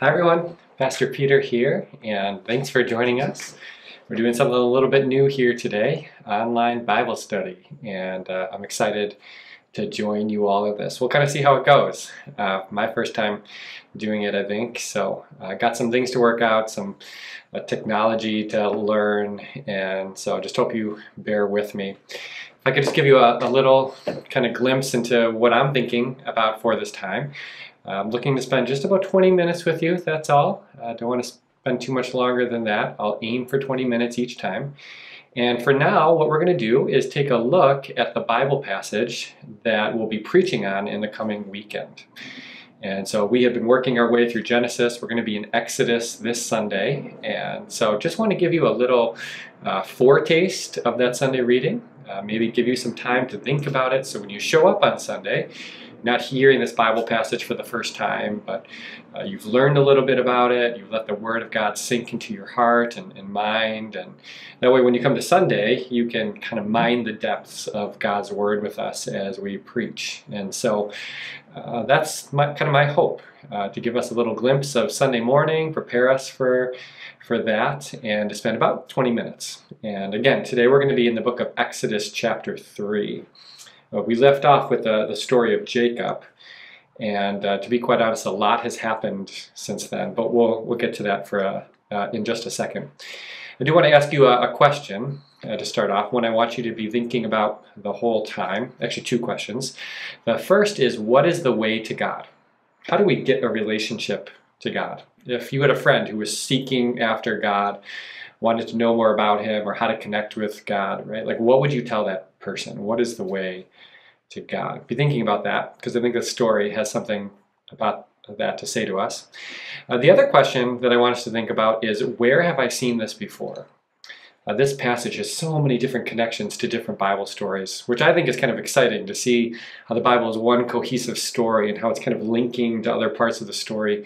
Hi everyone, Pastor Peter here, and thanks for joining us. We're doing something a little bit new here today, online Bible study, and uh, I'm excited to join you all in this. We'll kind of see how it goes. Uh, my first time doing it, I think, so I got some things to work out, some uh, technology to learn, and so just hope you bear with me. I could just give you a, a little kind of glimpse into what I'm thinking about for this time. I'm looking to spend just about 20 minutes with you, that's all. I don't want to spend too much longer than that. I'll aim for 20 minutes each time. And for now, what we're going to do is take a look at the Bible passage that we'll be preaching on in the coming weekend. And so we have been working our way through Genesis. We're going to be in Exodus this Sunday. And so just want to give you a little uh, foretaste of that Sunday reading, uh, maybe give you some time to think about it. So when you show up on Sunday, not hearing this Bible passage for the first time, but uh, you've learned a little bit about it. You've let the Word of God sink into your heart and, and, mind. And that way, when you come to Sunday, you can kind of mine the depths of God's Word with us as we preach. And so uh, that's my, kind of my hope uh, to give us a little glimpse of Sunday morning, prepare us for for that and to spend about 20 minutes. And again, today we're going to be in the book of Exodus chapter 3. Uh, we left off with the, the story of Jacob, and uh, to be quite honest, a lot has happened since then, but we'll, we'll get to that for a, uh, in just a second. I do want to ask you a, a question uh, to start off, one I want you to be thinking about the whole time. Actually, two questions. The first is, what is the way to God? How do we get a relationship to God? If you had a friend who was seeking after God, wanted to know more about Him or how to connect with God, right? Like, what would you tell that person? What is the way to God. Be thinking about that because I think this story has something about that to say to us. Uh, the other question that I want us to think about is where have I seen this before? Uh, this passage has so many different connections to different Bible stories, which I think is kind of exciting to see how the Bible is one cohesive story and how it's kind of linking to other parts of the story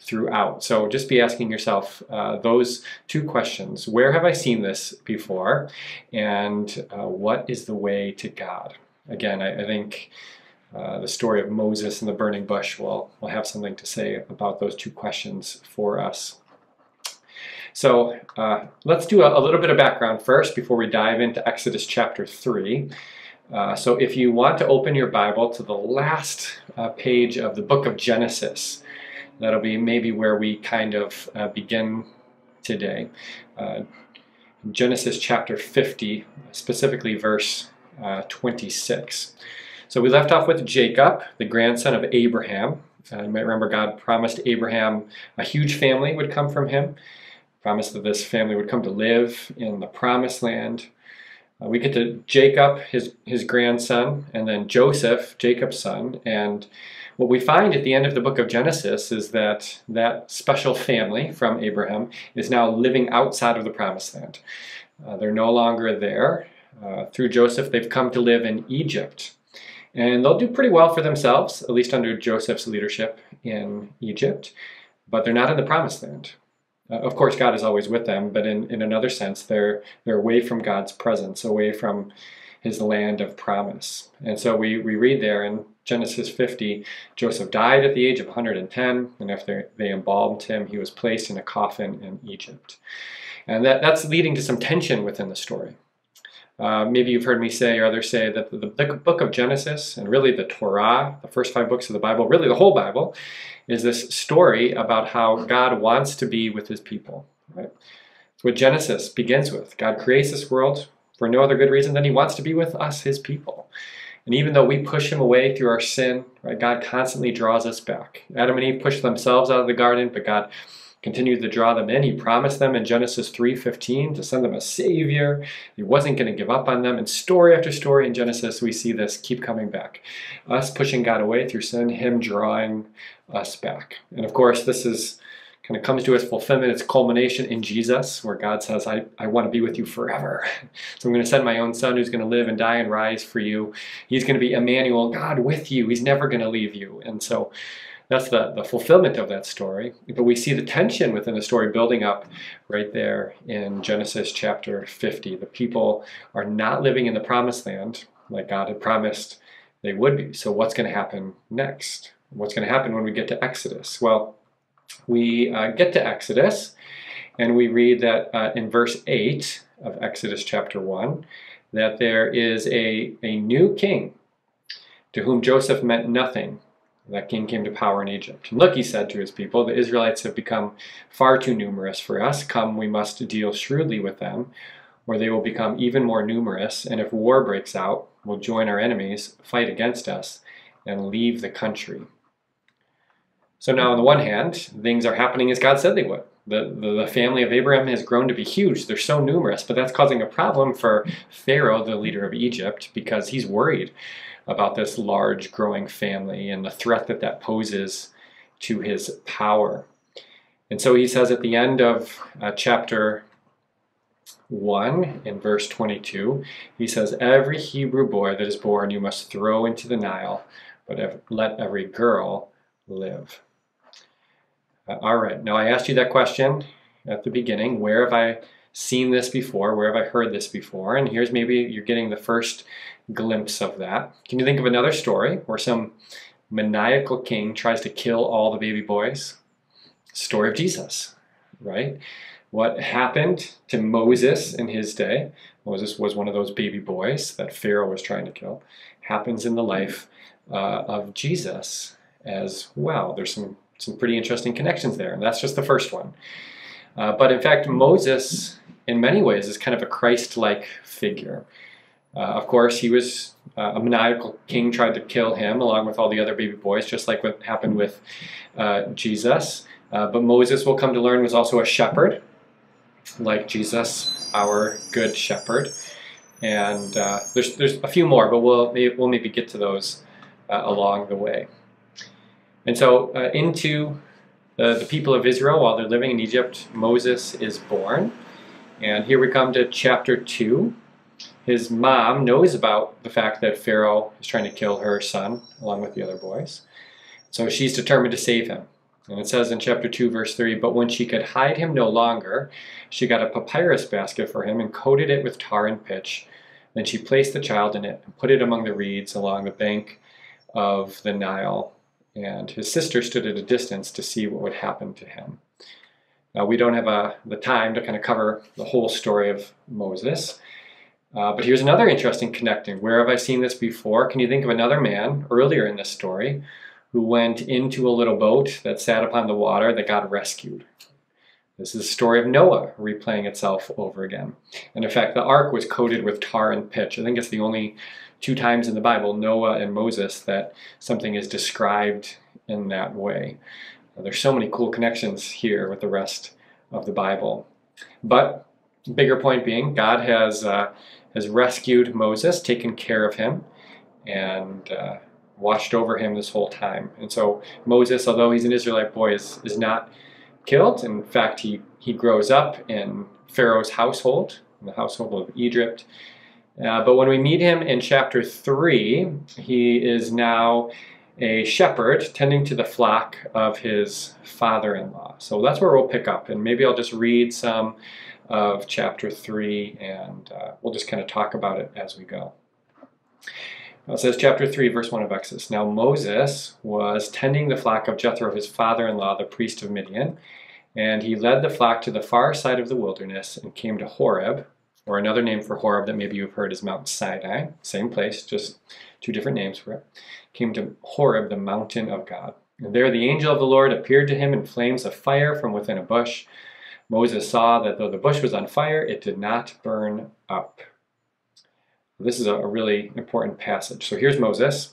throughout. So just be asking yourself uh, those two questions Where have I seen this before? And uh, what is the way to God? again, I, I think uh, the story of Moses and the burning bush will, will have something to say about those two questions for us. So uh, let's do a, a, little bit of background first before we dive into Exodus chapter 3. Uh, so if you want to open your Bible to the last uh, page of the book of Genesis, that'll be maybe where we kind of uh, begin today. Uh, Genesis chapter 50, specifically verse uh, 26. So we left off with Jacob, the grandson of Abraham. Uh, you might remember God promised Abraham a huge family would come from him, promised that this family would come to live in the promised land. Uh, we get to Jacob, his, his grandson, and then Joseph, Jacob's son. And what we find at the end of the book of Genesis is that that special family from Abraham is now living outside of the promised land. Uh, they're no longer there. Uh, through Joseph, they've come to live in Egypt. And they'll do pretty well for themselves, at least under Joseph's leadership in Egypt, but they're not in the promised land. Uh, of course, God is always with them, but in, in another sense, they're, they're away from God's presence, away from his land of promise. And so we, we read there in Genesis 50 Joseph died at the age of 110, and after they embalmed him, he was placed in a coffin in Egypt. And that, that's leading to some tension within the story. Uh, maybe you've heard me say or others say that the, the book of Genesis and really the Torah, the first five books of the Bible, really the whole Bible, is this story about how God wants to be with his people. Right? It's what Genesis begins with. God creates this world for no other good reason than he wants to be with us, his people. And even though we push him away through our sin, right, God constantly draws us back. Adam and Eve pushed themselves out of the garden, but God continued to draw them in. He promised them in Genesis 3:15 to send them a savior. He wasn't going to give up on them. And story after story in Genesis, we see this keep coming back. Us pushing God away through sin, him drawing us back. And of course, this is kind of comes to its fulfillment, its culmination in Jesus, where God says, I, I want to be with you forever. So I'm going to send my own son who's going to live and die and rise for you. He's going to be Emmanuel, God with you. He's never going to leave you. And so that's the, the fulfillment of that story. But we see the tension within the story building up right there in Genesis chapter 50. The people are not living in the promised land like God had promised they would be. So, what's going to happen next? What's going to happen when we get to Exodus? Well, we uh, get to Exodus, and we read that uh, in verse 8 of Exodus chapter 1 that there is a, a new king to whom Joseph meant nothing. That king came to power in Egypt. And look, he said to his people, the Israelites have become far too numerous for us. Come, we must deal shrewdly with them, or they will become even more numerous. And if war breaks out, we'll join our enemies, fight against us, and leave the country. So now, on the one hand, things are happening as God said they would. The, the, the, family of Abraham has grown to be huge. They're so numerous, but that's causing a problem for Pharaoh, the leader of Egypt, because he's worried about this large growing family and the threat that that poses to his power. And so he says at the end of uh, chapter 1 in verse 22, he says, Every Hebrew boy that is born you must throw into the Nile, but let every girl live. Uh, all right, now I asked you that question at the beginning where have I seen this before? Where have I heard this before? And here's maybe you're getting the first glimpse of that. Can you think of another story where some maniacal king tries to kill all the baby boys? Story of Jesus, right? What happened to Moses in his day? Moses was one of those baby boys that Pharaoh was trying to kill. Happens in the life uh, of Jesus as well. There's some some pretty interesting connections there, and that's just the first one. Uh, but in fact, Moses, in many ways, is kind of a Christ-like figure. Uh, of course, he was uh, a maniacal king tried to kill him along with all the other baby boys, just like what happened with uh, Jesus. Uh, but Moses, will come to learn, was also a shepherd, like Jesus, our good shepherd. And uh, there's there's a few more, but we'll we'll maybe get to those uh, along the way. And so into the, the people of Israel, while they're living in Egypt, Moses is born. And here we come to chapter 2 his mom knows about the fact that Pharaoh is trying to kill her son along with the other boys. So she's determined to save him. And it says in chapter 2, verse 3 But when she could hide him no longer, she got a papyrus basket for him and coated it with tar and pitch. Then she placed the child in it and put it among the reeds along the bank of the Nile. And his sister stood at a distance to see what would happen to him. Now, we don't have uh, the time to kind of cover the whole story of Moses. Uh, but here's another interesting connecting. Where have I seen this before? Can you think of another man earlier in this story who went into a little boat that sat upon the water that got rescued? This is the story of Noah replaying itself over again. And in fact, the ark was coated with tar and pitch. I think it's the only two times in the Bible, Noah and Moses, that something is described in that way. Uh, there's so many cool connections here with the rest of the Bible. But bigger point being, God has uh, has rescued Moses, taken care of him, and uh, watched over him this whole time. And so Moses, although he's an Israelite boy, is, is not killed. In fact, he, he grows up in Pharaoh's household, in the household of Egypt. Uh, but when we meet him in chapter 3, he is now a shepherd tending to the flock of his father in law. So that's where we'll pick up. And maybe I'll just read some of chapter 3, and uh, we'll just kind of talk about it as we go. It says, chapter 3, verse 1 of Exodus Now Moses was tending the flock of Jethro, his father in law, the priest of Midian, and he led the flock to the far side of the wilderness and came to Horeb, or another name for Horeb that maybe you've heard is Mount Sinai, same place, just two different names for it. Came to Horeb, the mountain of God. And there the angel of the Lord appeared to him in flames of fire from within a bush. Moses saw that though the bush was on fire, it did not burn up. This is a really important passage. So here's Moses.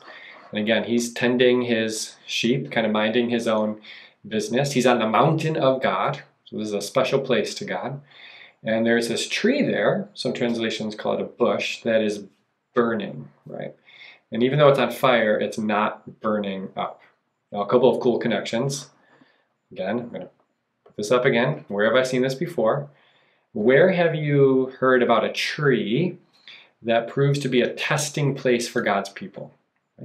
And again, he's tending his sheep, kind of minding his own business. He's on the mountain of God. So this is a special place to God. And there's this tree there, some translations call it a bush, that is burning, right? And even though it's on fire, it's not burning up. Now, a couple of cool connections. Again, I'm going to this up again. Where have I seen this before? Where have you heard about a tree that proves to be a testing place for God's people?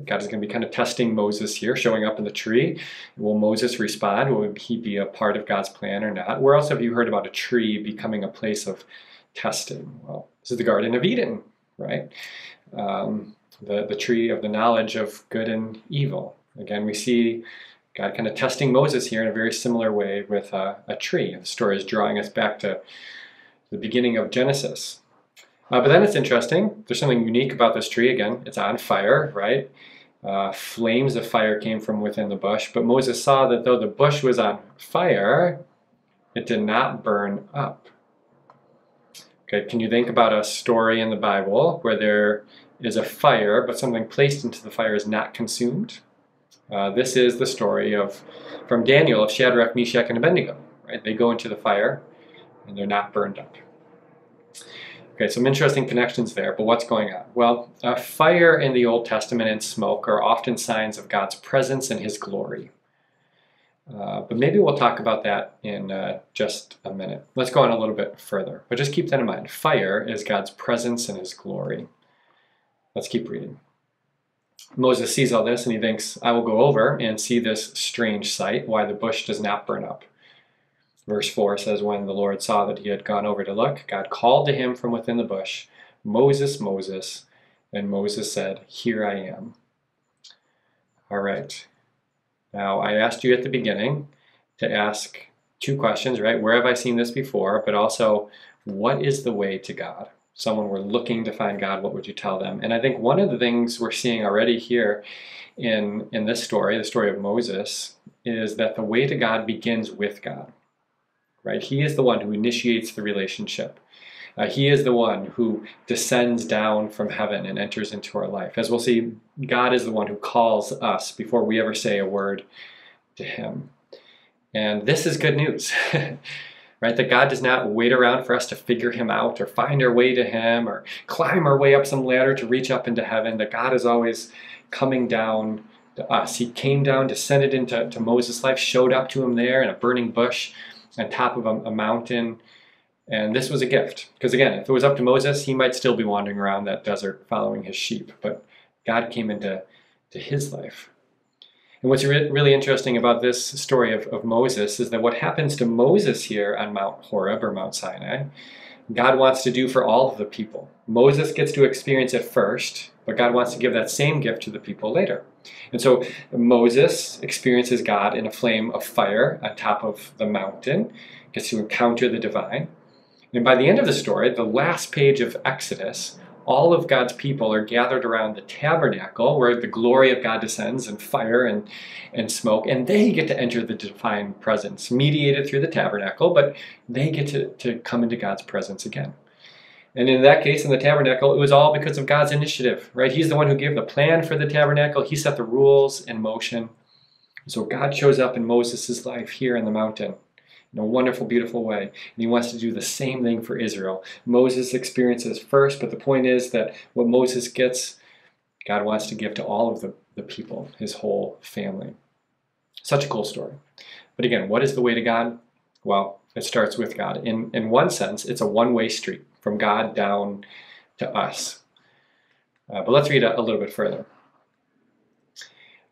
God is going to be kind of testing Moses here, showing up in the tree. Will Moses respond? Will he be a part of God's plan or not? Where else have you heard about a tree becoming a place of testing? Well, this is the Garden of Eden, right? Um, the, the tree of the knowledge of good and evil. Again, we see God kind of testing Moses here in a very similar way with a tree. The story is drawing us back to the beginning of Genesis. Uh, but then it's interesting. There's something unique about this tree. Again, it's on fire, right? Uh, flames of fire came from within the bush. But Moses saw that though the bush was on fire, it did not burn up. Okay, can you think about a story in the Bible where there is a fire, but something placed into the fire is not consumed? Uh, this is the story of from Daniel of Shadrach, Meshach, and Abednego. Right, they go into the fire, and they're not burned up. Okay, some interesting connections there, but what's going on? Well, uh, fire in the Old Testament and smoke are often signs of God's presence and His glory. Uh, but maybe we'll talk about that in uh, just a minute. Let's go on a little bit further, but just keep that in mind. Fire is God's presence and His glory. Let's keep reading. Moses sees all this and he thinks, I will go over and see this strange sight, why the bush does not burn up. Verse 4 says, When the Lord saw that he had gone over to look, God called to him from within the bush, Moses, Moses. And Moses said, Here I am. All right. Now, I asked you at the beginning to ask two questions, right? Where have I seen this before? But also, what is the way to God? Someone were looking to find God, what would you tell them? And I think one of the things we're seeing already here in, in this story, the story of Moses, is that the way to God begins with God, right? He is the one who initiates the relationship. Uh, he is the one who descends down from heaven and enters into our life. As we'll see, God is the one who calls us before we ever say a word to Him. And this is good news, right? That God does not wait around for us to figure Him out or find our way to Him or climb our way up some ladder to reach up into heaven. That God is always coming down to us. He came down, descended into to Moses' life, showed up to him there in a burning bush on top of a, a mountain and this was a gift. Because again, if it was up to Moses, he might still be wandering around that desert following his sheep. But God came into to his life. And what's re- really interesting about this story of, of Moses is that what happens to Moses here on Mount Horeb or Mount Sinai, God wants to do for all of the people. Moses gets to experience it first, but God wants to give that same gift to the people later. And so Moses experiences God in a flame of fire on top of the mountain, gets to encounter the divine. And by the end of the story, the last page of Exodus, all of God's people are gathered around the tabernacle where the glory of God descends in fire and, and smoke, and they get to enter the divine presence, mediated through the tabernacle, but they get to, to come into God's presence again. And in that case, in the tabernacle, it was all because of God's initiative, right? He's the one who gave the plan for the tabernacle, He set the rules in motion. So God shows up in Moses' life here in the mountain in a wonderful, beautiful way. And he wants to do the same thing for Israel. Moses experiences first, but the point is that what Moses gets, God wants to give to all of the, the people, his whole family. Such a cool story. But again, what is the way to God? Well, it starts with God. In, in one sense, it's a one way street from God down to us. Uh, but let's read a, a little bit further.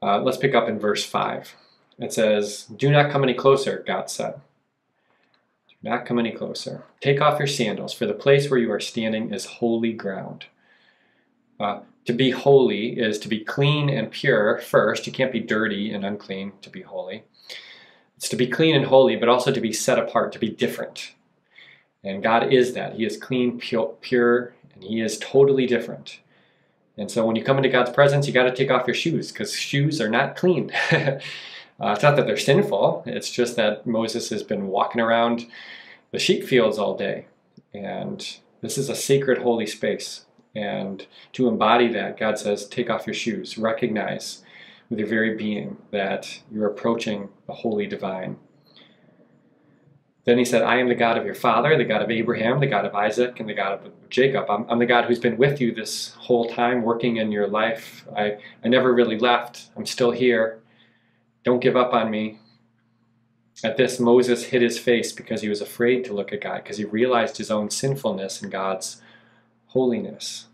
Uh, let's pick up in verse 5. It says, Do not come any closer, God said not come any closer. Take off your sandals, for the place where you are standing is holy ground. Uh, to be holy is to be clean and pure first. You can't be dirty and unclean to be holy. It's to be clean and holy, but also to be set apart, to be different. And God is that. He is clean, pure, and He is totally different. And so when you come into God's presence, you got to take off your shoes because shoes are not clean. Uh, it's not that they're sinful, it's just that Moses has been walking around the sheep fields all day. And this is a sacred, holy space. And to embody that, God says, take off your shoes. Recognize with your very being that you're approaching the holy divine. Then he said, I am the God of your father, the God of Abraham, the God of Isaac, and the God of Jacob. I'm, I'm the God who's been with you this whole time, working in your life. I, I never really left. I'm still here. Don't give up on me. At this, Moses hid his face because he was afraid to look at God, because he realized his own sinfulness and God's holiness.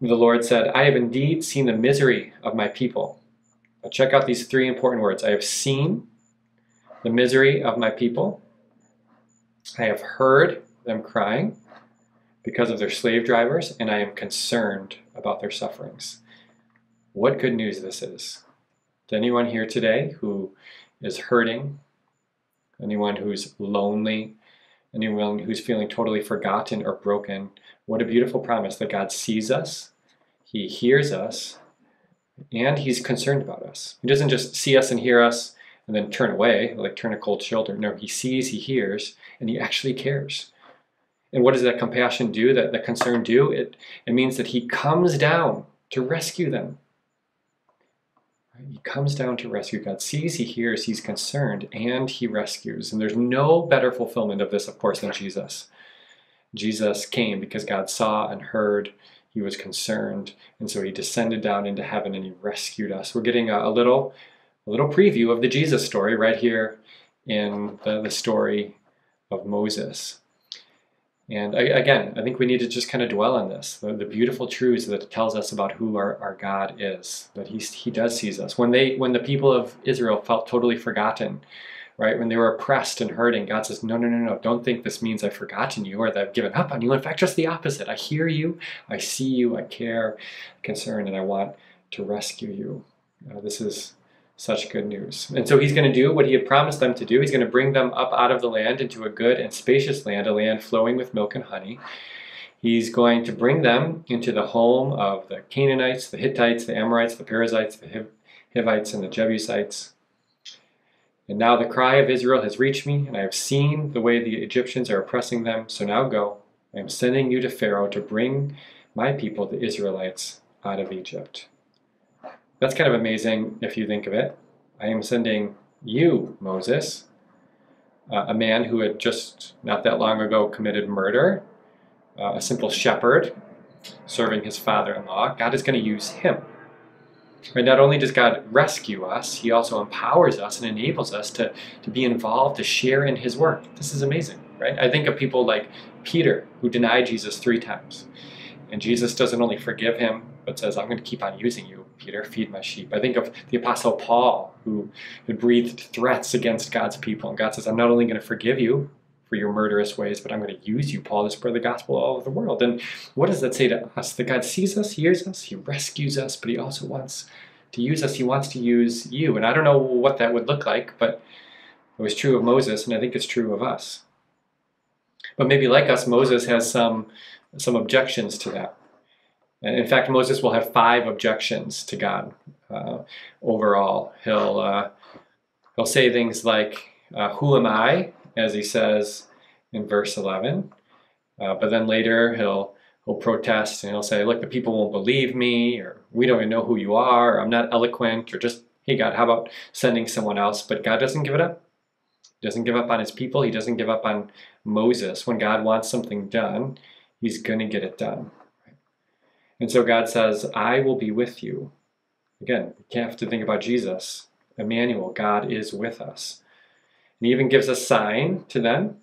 The Lord said, I have indeed seen the misery of my people. Now check out these three important words. I have seen the misery of my people. I have heard them crying because of their slave drivers, and I am concerned about their sufferings. What good news this is. To anyone here today who is hurting, anyone who's lonely, anyone who's feeling totally forgotten or broken, what a beautiful promise that God sees us, He hears us, and He's concerned about us. He doesn't just see us and hear us and then turn away, like turn a cold shoulder. No, He sees, He hears, and He actually cares. And what does that compassion do, that, that concern do? It, it means that He comes down to rescue them. He comes down to rescue. God sees, He hears, He's concerned, and He rescues. And there's no better fulfillment of this, of course, than Jesus. Jesus came because God saw and heard. He was concerned, and so He descended down into heaven and He rescued us. We're getting a, a little, a little preview of the Jesus story right here in the, the story of Moses. And I, again, I think we need to just kind of dwell on this the, the, beautiful truths that it tells us about who our, our God is, that he, he does seize us. When, they, when the people of Israel felt totally forgotten, right, when they were oppressed and hurting, God says, No, no, no, no, don't think this means I've forgotten you or that I've given up on you. In fact, just the opposite. I hear you, I see you, I care, concern, and I want to rescue you. Uh, this is such good news. And so he's going to do what he had promised them to do. He's going to bring them up out of the land into a good and spacious land, a land flowing with milk and honey. He's going to bring them into the home of the Canaanites, the Hittites, the Amorites, the Perizzites, the Hivites, and the Jebusites. And now the cry of Israel has reached me, and I have seen the way the Egyptians are oppressing them. So now go. I am sending you to Pharaoh to bring my people, the Israelites, out of Egypt. That's kind of amazing if you think of it. I am sending you, Moses, uh, a man who had just not that long ago committed murder, uh, a simple shepherd serving his father in law. God is going to use him. And not only does God rescue us, He also empowers us and enables us to, to be involved, to share in His work. This is amazing, right? I think of people like Peter, who denied Jesus three times. And Jesus doesn't only forgive him, but says, I'm going to keep on using you, Peter, feed my sheep. I think of the Apostle Paul, who had breathed threats against God's people. And God says, I'm not only going to forgive you for your murderous ways, but I'm going to use you, Paul, to spread the gospel all over the world. And what does that say to us? That God sees us, hears us, He rescues us, but He also wants to use us. He wants to use you. And I don't know what that would look like, but it was true of Moses, and I think it's true of us. But maybe like us, Moses has some some objections to that. In fact, Moses will have five objections to God uh, overall. He'll uh, he'll say things like, uh, "Who am I?" as he says in verse 11. Uh, but then later he'll he'll protest and he'll say, "Look, the people won't believe me, or we don't even know who you are, or I'm not eloquent, or just hey God, how about sending someone else?" But God doesn't give it up. He doesn't give up on his people. He doesn't give up on Moses. When God wants something done, He's going to get it done. And so God says, I will be with you. Again, you have to think about Jesus. Emmanuel, God is with us. And he even gives a sign to them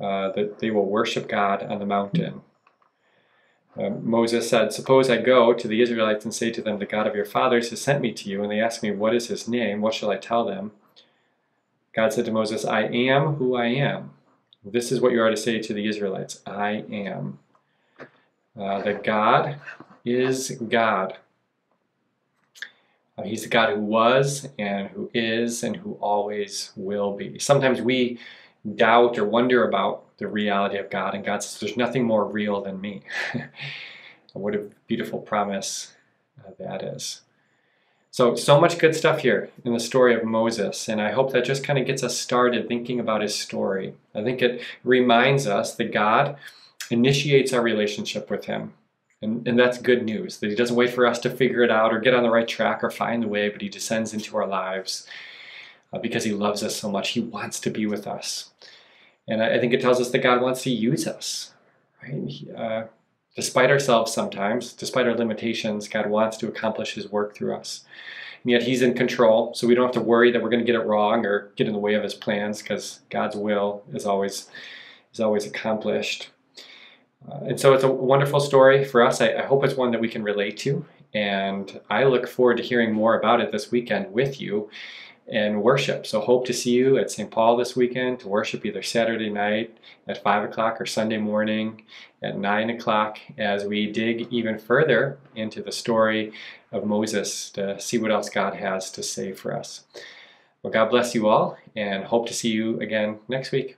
uh, that they will worship God on the mountain. Uh, Moses said, Suppose I go to the Israelites and say to them, The God of your fathers has sent me to you, and they ask me, What is his name? What shall I tell them? God said to Moses, I am who I am. This is what you are to say to the Israelites I am. Uh, that God is God. Uh, he's the God who was and who is and who always will be. Sometimes we doubt or wonder about the reality of God, and God says, There's nothing more real than me. what a beautiful promise uh, that is. So, so much good stuff here in the story of Moses, and I hope that just kind of gets us started thinking about his story. I think it reminds us that God initiates our relationship with him. And, and that's good news, that he doesn't wait for us to figure it out or get on the right track or find the way, but he descends into our lives uh, because he loves us so much. He wants to be with us. And I, I think it tells us that God wants to use us. Right? He, uh, Despite ourselves sometimes, despite our limitations, God wants to accomplish His work through us. And yet He's in control, so we don't have to worry that we're going to get it wrong or get in the way of His plans because God's will is always, is always accomplished. Uh, and so it's a wonderful story for us. I, I hope it's one that we can relate to. And I look forward to hearing more about it this weekend with you and worship. So hope to see you at St. Paul this weekend to worship either Saturday night at 5 o'clock or Sunday morning at 9 o'clock as we dig even further into the story of Moses to see what else God has to say for us. Well, God bless you all and hope to see you again next week.